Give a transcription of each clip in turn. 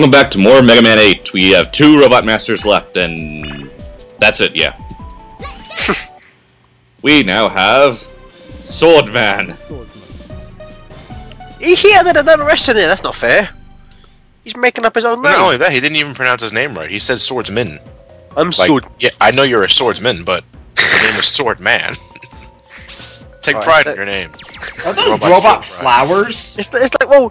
Welcome back to more Mega Man 8. We have two Robot Masters left, and that's it, yeah. we now have Swordman. He added another rest in there. That's not fair. He's making up his own name. Not only that, he didn't even pronounce his name right. He said swordsman. I'm Like, sword. yeah, I know you're a swordsman, but your name is Swordman. Take Alright, pride that- in your name. Are those Robot robot, flowers? It's, it's like well,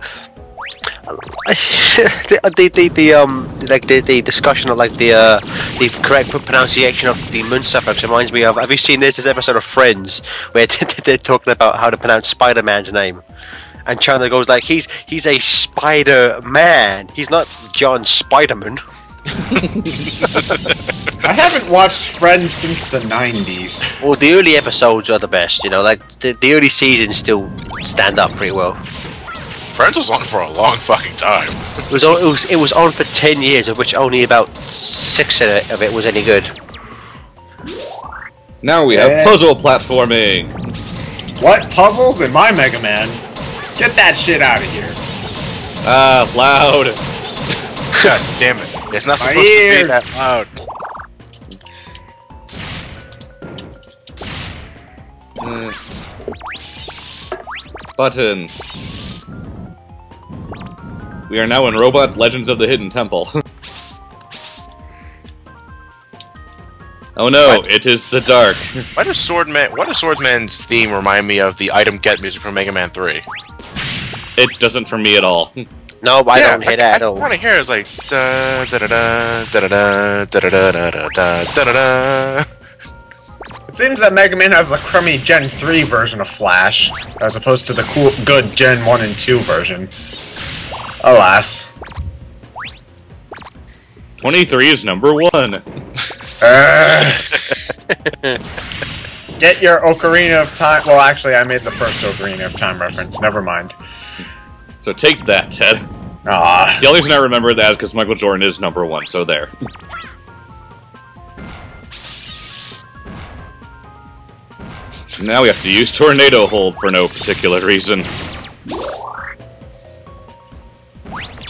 the, the the the um like the, the discussion of like the uh the correct pronunciation of the moon suffix reminds me of. Have you seen this? This episode of Friends where they're talking about how to pronounce Spider Man's name. And Chandler goes like, he's he's a Spider Man. He's not John Spiderman. I haven't watched Friends since the 90s. Well, the early episodes are the best. You know, like the, the early seasons still stand up pretty well. Friends was on for a long fucking time. It was on, it was it was on for ten years, of which only about six of it, was any good. Now we have Yeah. puzzle platforming. What? Puzzles in my Mega Man? Get that shit out of here. Ah, loud. God damn it. It's not supposed to be ears. that loud. Mm. Button. We are now in Robot Legends of the Hidden Temple. oh no, it is the dark. Why does Swordman why does Swordsman's theme remind me of the item get music from Mega Man 3? It doesn't for me at all. No, I don't hear that at I, all. want to hear it's like da da da da da da da da da da da da da da da. It seems that Mega Man has a crummy Gen 3 version of Flash, as opposed to the cool, good Gen 1 and 2 version. Alas. 23 is number one. Ugh. Get your Ocarina of Time. Well, actually, I made the first Ocarina of Time reference. Never mind. So take that, Ted. Ah, The only reason I remember that is because Michael Jordan is number one, so there. now we have to use Tornado Hold for no particular reason.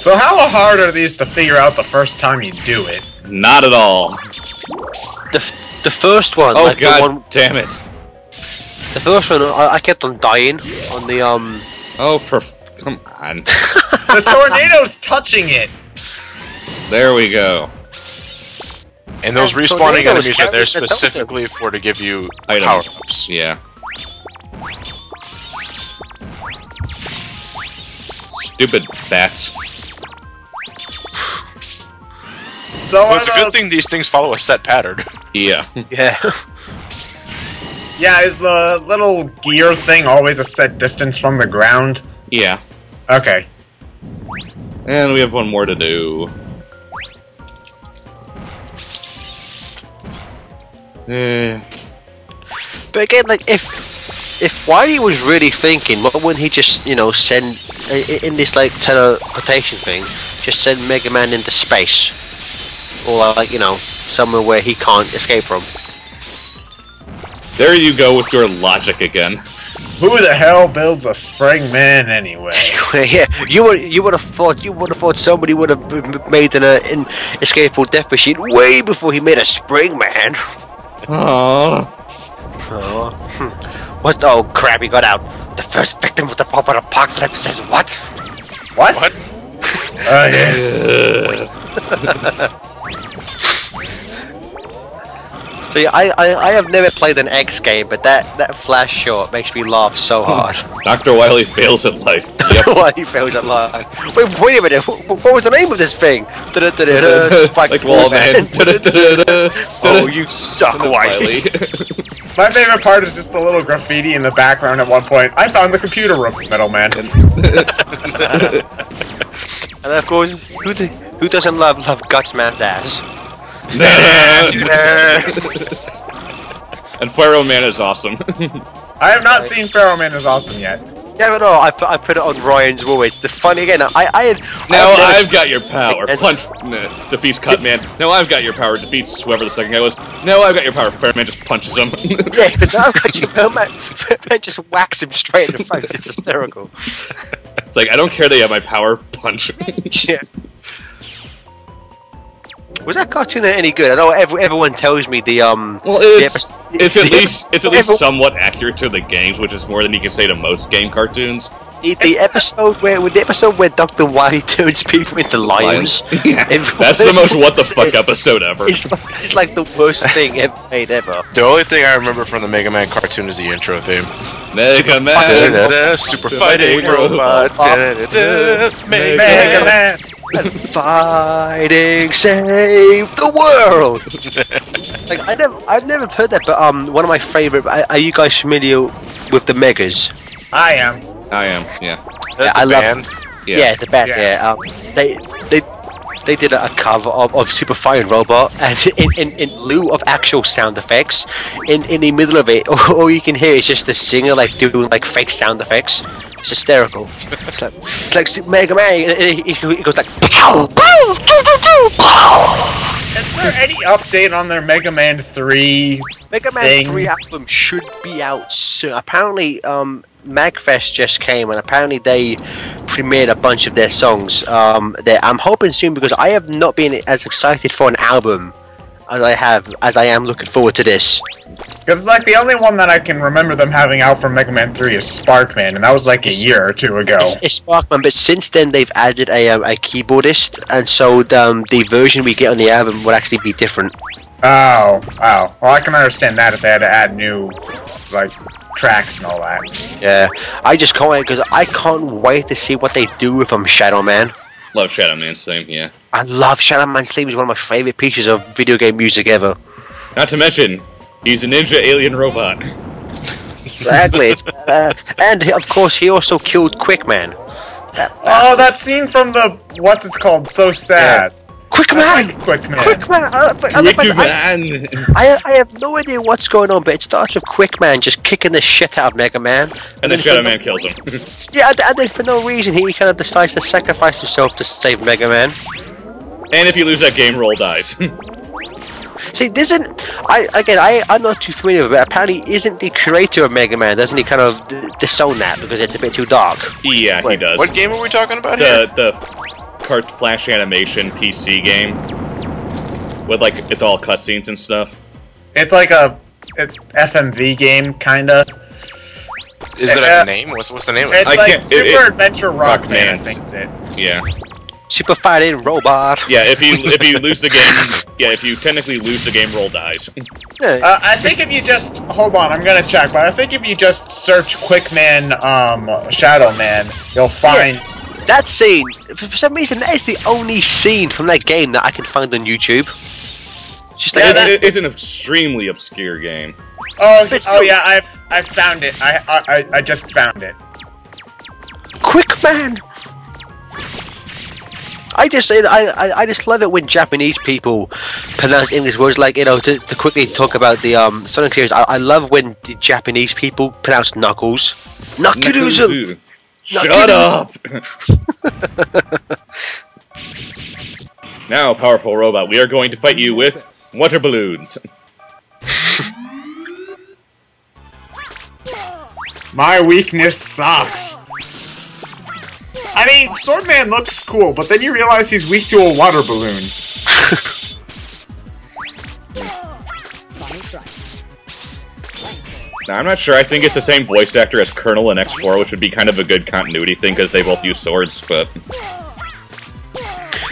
So how hard are these to figure out the first time you do it? Not at all. The, f- the first one, Oh like the god one, damn it. the first one, I, I kept on dying on the um. Oh, for... f- Come on. The tornado's touching it! There we go. And those And respawning enemies are there specifically for to give you Items. power-ups. Yeah. Stupid bats. So Well, it's a good thing these things follow a set pattern. Yeah. Yeah. Yeah, is the little gear thing always a set distance from the ground? yeah. Okay. And we have one more to do. Eh, But again, like if if Wily was really thinking, what wouldn't he just you know send i- i- in this like teleportation thing, just send Mega Man into space, or like you know somewhere where he can't escape from? there you go with your logic again. Who the hell builds a spring man anyway? yeah, you would you would have thought you would have thought somebody would have b- b- made an, uh, an escapable death machine way before he made a spring man. Aww. Oh, hmm. what? Oh crap! He got out. The first victim of the Pop Apocalypse says what? What? What? Oh, yeah. See, I, I I have never played an X game, but that that flash shot makes me laugh so hard. Dr. Wily fails at life. Yep. Why he feels alive? Wait, wait a minute. What, what was the name of this thing? Spike like Wall Man. oh, you suck, Wily. My favorite part is just the little graffiti in the background at one point. I found the computer room, Metal Man. And of course, who do, who doesn't love love Guts Man's ass? and Pharaoh Man is awesome. I have not seen Pharaoh Man is awesome yet. Yeah, but no, I put, I put it on Ryan's Wall. It's the funny again. I I had now I've I've got your power. Punch nah, defeats Cutman. Now I've got your power. Defeats whoever the second guy was. Now I've got your power. Pharaoh Man just punches him. Yeah, but now I've got you. Oh, man, man just whacks him straight in the face. It's hysterical. It's like I don't care that you have my power punch. Shit. Was that cartoon any good? I know every, everyone tells me the um. Well, it's the, it's at least it's at least somewhat accurate to the games, which is more than you can say to most game cartoons the, the episode where with the episode where Doctor Wily turns people into lions. yeah, that's the most what the fuck it's- episode ever. It's like, it's like the worst thing ever made ever. The only thing I remember from the Mega Man cartoon is the intro theme. Mega Man. Da-da-da, Super fighting robot. Mega Mega Man. Man! Fighting save the world. like I never, I've never heard that, but um, one of my favorite. Are, are you guys familiar with the Megas? I am. I am. Yeah. That's Yeah, I the love- band. Yeah. Yeah, the band. Yeah. Yeah, um, they they they did a cover of, of Super Fighting Robot, and in, in, in lieu of actual sound effects, in, in the middle of it, all you can hear is just the singer like doing like fake sound effects. It's hysterical. It's like, it's like Super Mega Man. He, he, he goes like. "Pow, pow, doo, doo, doo, pow." Is there any update on their Mega Man 3? Mega Man thing. 3 album should be out soon. Apparently, um, MagFest just came and apparently they premiered a bunch of their songs. Um, that I'm hoping soon because I have not been as excited for an album as I have as I am looking forward to this. Because it's like the only one that I can remember them having out from Mega Man 3 is Sparkman, and that was like a year or two ago. It's, it's Sparkman, but since then they've added a, um, a keyboardist, and so um, the version we get on the album will actually be different. Oh, oh. Well, I can understand that if they had to add new, like, tracks and all that. Yeah, I just can't wait because I can't wait to see what they do with um, Shadow Man. Love Shadow Man's theme. Yeah. I love Shadow Man's theme. It's one of my favorite pieces of video game music ever. Not to mention, he's a ninja alien robot. Exactly. It's, uh, and of course, he also killed Quickman. Oh, that scene from the what's it's called? So sad. Quickman! man! like Quick Man. Quickman! Uh, but I, Ricky I, Man. I, I have no idea what's going on, but it starts with Quick Man just kicking the shit out of Mega Man. And then then Shadow Man no- kills him. Yeah, and, and then for no reason, he kind of decides to sacrifice himself to save Mega Man. and if you lose that game, roll dies. See, this isn't I again? I I'm not too familiar with it. Apparently, isn't the creator of Mega Man? Doesn't he kind of d- disown that because it's a bit too dark? yeah, he does. What game are we talking about here? the the cart flash animation PC game with like it's all cutscenes and stuff. It's like a it's FMV game, kinda. Is it uh, a name? What's what's the name of It's I like can't- it- Super it- Adventure Rock Man, I Rockman. think is it. Yeah, Super fighting robot. yeah. If you if you lose the game, yeah. If you technically lose the game, roll dies. Uh, I think if you just hold on, I'm gonna check, but I think if you just search Quick Man, um, Shadow Man, you'll find. That scene, for for some reason, that is the only scene from that game that I can find on YouTube. Just like Yeah, it's, that- it- it's an extremely obscure game. Oh, But oh still- yeah, I've I found it. I, I I- I just found it. quick man. I just I, I I just love it when Japanese people pronounce English words like you know to, to quickly talk about the um Sonic series. I, I love when the Japanese people pronounce knuckles. Knuckles. Shut up! now, powerful robot, we are going to fight you with water balloons. My weakness sucks. I mean, Swordman looks cool, but then you realize he's weak to a water balloon. Now, I'm not sure. I think it's the same voice actor as Colonel in X4, which would be kind of a good continuity thing because they both use swords. But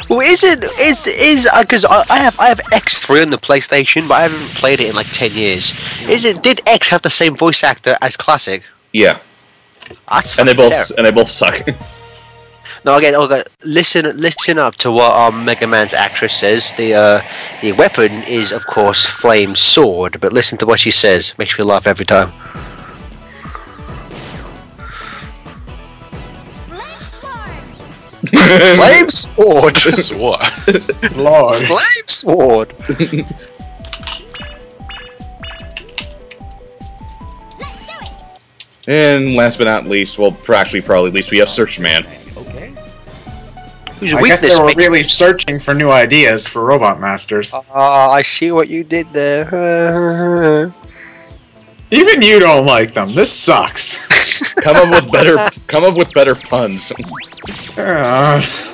Well, is it is is uh, because I, I have I have X three on the PlayStation, but I haven't played it in like ten years. Is it did X have the same voice actor as Classic? yeah, That's and they both fair. and they both suck. No, again, okay, listen, listen up to what um, Mega Man's actress says. The uh, the weapon is, of course, Flame Sword. But listen to what she says. Makes me laugh every time. Flame Sword. This is what? Lord. Flame Sword. and last but not least, well, actually, probably least, we have Search Man. Whose I guess they were makes- really searching for new ideas for Robot Masters. Ah, I see what you did there. Even you don't like them. This sucks. Come up with better, come up with better puns. Uh,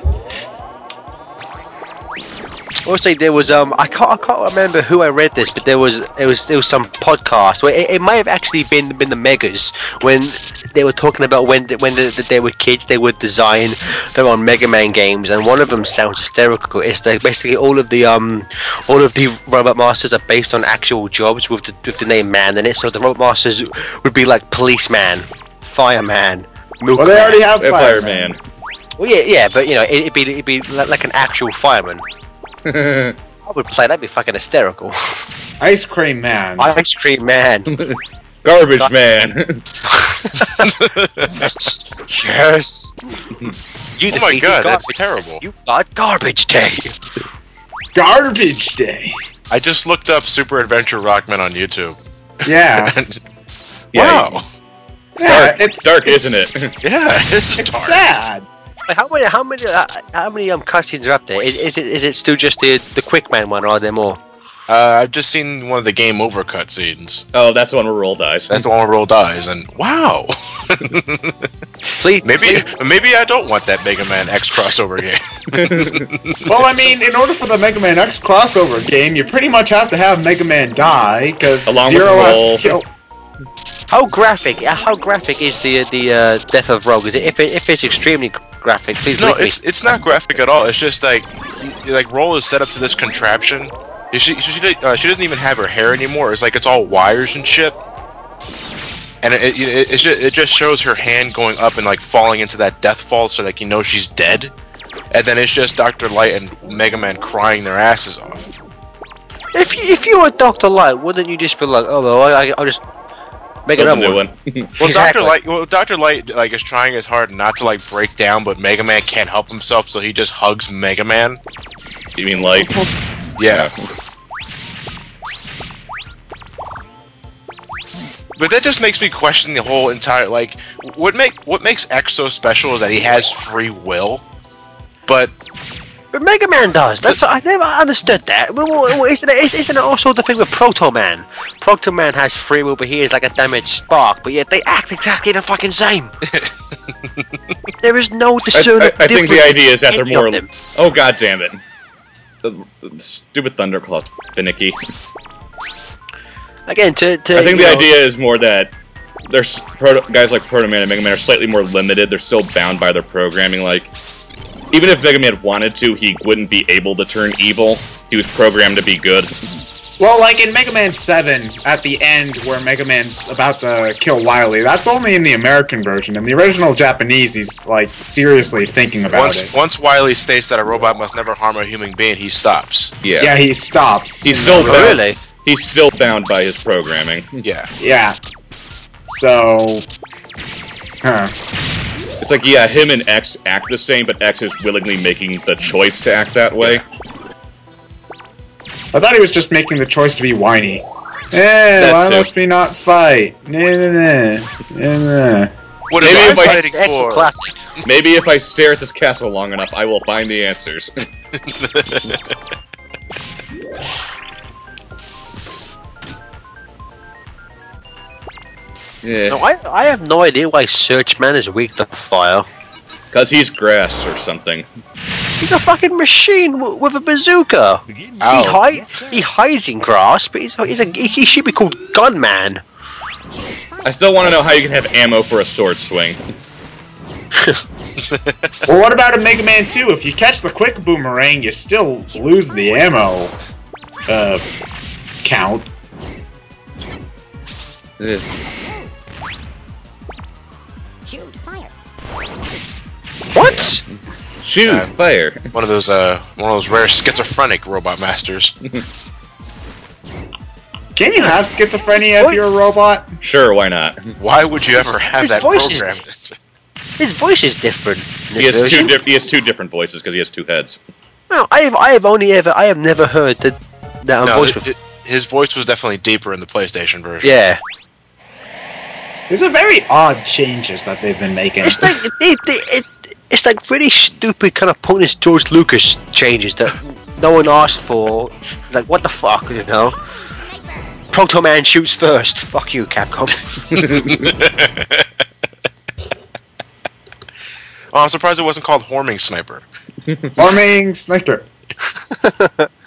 Also, there was um, I can't, I can't remember who I read this, but there was it was there was some podcast where it, it might have actually been been the Megas when they were talking about when when the, the, they were kids, they would design their own Mega Man games, and one of them sounds hysterical. It's like basically all of the um, all of the Robot Masters are based on actual jobs with the with the name man in it. So the Robot Masters would be like policeman, fireman. Well, they milkman. already have Fireman. Fireman. Well, yeah, yeah, but you know, it, it'd be it'd be li- like an actual fireman. I would play. That'd be fucking hysterical. Ice Cream Man. Ice cream man. Garbage man. yes. yes. You Oh my defeated god, that's terrible. You got garbage day. Garbage Day. I just looked up Super Adventure Rockman on YouTube. Yeah. Yeah, wow. yeah Dark, it's dark, it's- isn't it? Yeah, it's, It's dark. sad. Wait, How many? How many? Uh, how many um cutscenes are up there? Is, is it is it still just the the quick man one, or are there more? Uh, I've just seen one of the game over cutscenes. oh, that's the one where Roll dies. That's the one where Roll dies, and wow. Please, maybe please- maybe I don't want that Mega Man X crossover game. Well, I mean, in order for the Mega Man X crossover game, you pretty much have to have Mega Man die because Along with Zero has to kill. How graphic? uh, How graphic is the the uh, death of Rogue? Is it if it, if it's extremely graphic? Please no, link me. it's it's not graphic at all. It's just like like Roll is set up to this contraption. She she, she, uh, she doesn't even have her hair anymore. It's like it's all wires and shit. And it it, it, it's just, it just shows her hand going up and like falling into that death fall, so like you know she's dead. And then it's just Doctor Light and Mega Man crying their asses off. If you, if you were Doctor Light, wouldn't you just be like, oh well, I, I'll just make Build a another new one? one. Well, Exactly. Doctor Light, well, Doctor Light, like is trying as hard not to like break down, but Mega Man can't help himself, so he just hugs Mega Man. you mean like? Yeah. But that just makes me question the whole entire like what make what makes X so special is that he has free will. But But Mega Man does. That's what, I never understood that. Well, well, well, isn't, it, isn't it also the thing with Proto Man? Proto Man has free will, but he is like a damaged spark. But yet they act exactly the fucking same. there is no I, I, I think the idea is that they're more. any. Oh god damn it! The, the stupid Thunderclaw, finicky. Again, to, to I think the know, idea is more that there's proto, guys like Proto Man and Mega Man are slightly more limited. They're still bound by their programming. Like, even if Mega Man wanted to, he wouldn't be able to turn evil. He was programmed to be good. Well, like in Mega Man 7, at the end where Mega Man's about to kill Wily, that's only in the American version. In the original Japanese, he's like seriously thinking about once it. once Wily states that a robot must never harm a human being, he stops. Yeah, Yeah, he stops. he's still oh, bound. Really? He's still bound by his programming. Yeah. Yeah. So. Huh. It's like yeah, him and X act the same, but X is willingly making the choice to act that way. I thought he was just making the choice to be whiny. Eh, That why too. must we not fight? Nah, nah, nah. Nah, nah. What is Maybe I if I- fighting for? Maybe if I stare at this castle long enough, I will find the answers. No, I, I have no idea why Searchman is weak to fire. because he's grass or something. He's a fucking machine w- with a bazooka. He, Ow. hi- he hides in grass, but he's, he's a, he, he should be called Gunman. I still want to know how you can have ammo for a sword swing. Well, what about in Mega Man 2? If you catch the quick boomerang, you still lose the ammo uh, count. Shoot, fire. What? Shoot, Uh, fire. One of those uh one of those rare schizophrenic robot masters. Can you have schizophrenia if you're a robot? Sure, why not? Why would you ever have His that voice is- programmed? His voice is different. He has two. version. Di- he has two different voices because he has two heads. No, I have I have only ever I have never heard that that No, voice it- it- his voice was definitely deeper in the PlayStation version. Yeah, These are very odd changes that they've been making. it's like they, they, it, it's like really stupid kind of pointless George Lucas changes that no one asked for. Like what the fuck, you know? Proto Man shoots first. Fuck you, Capcom. Oh, I'm surprised it wasn't called Horming Sniper. Horming sniper.